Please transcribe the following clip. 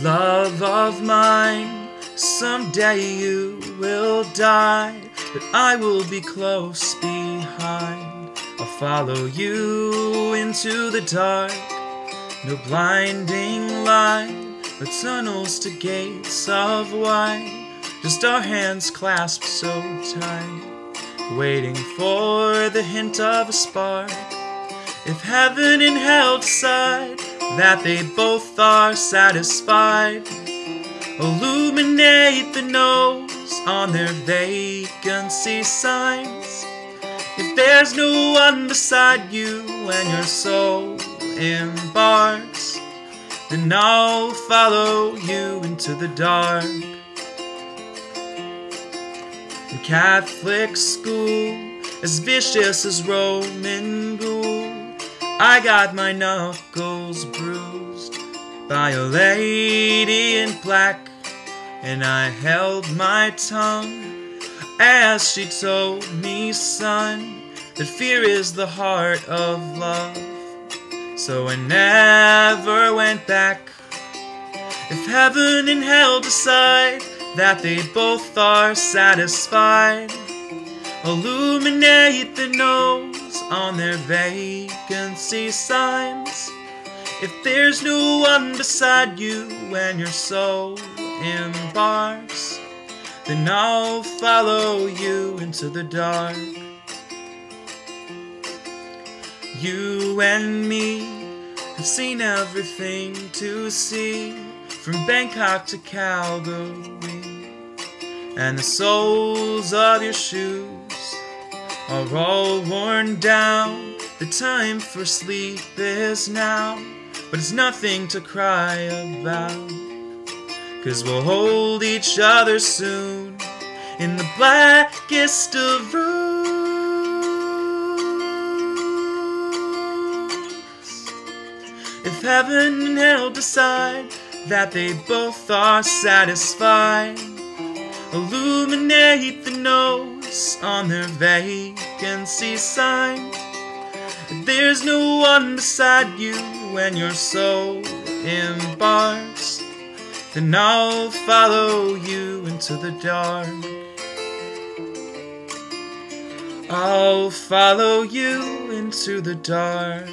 Love of mine, someday you will die, but I will be close behind. I'll follow you into the dark, no blinding light, but tunnels to gates of white, just our hands clasped so tight, waiting for the hint of a spark. If heaven and hell decide that they both are satisfied. Illuminate the no's on their vacancy signs. If there's no one beside you when your soul embarks, then I'll follow you into the dark. In Catholic school, as vicious as Roman ghoul. I got my knuckles bruised by a lady in black, and I held my tongue as she told me, son, that fear is the heart of love. So I never went back. If heaven and hell decide that they both are satisfied, illuminate the no's on their vacancy signs. If there's no one beside you when your soul embarks, then I'll follow you into the dark. You and me have seen everything to see from Bangkok to Calgary, and the soles of your shoes are all worn down. The time for sleep is now, but it's nothing to cry about. Cause we'll hold each other soon in the blackest of rooms. If heaven and hell decide that they both are satisfied, illuminate the no's on their vacancy sign. There's no one beside you when your soul embarks. Then I'll follow you into the dark. I'll follow you into the dark.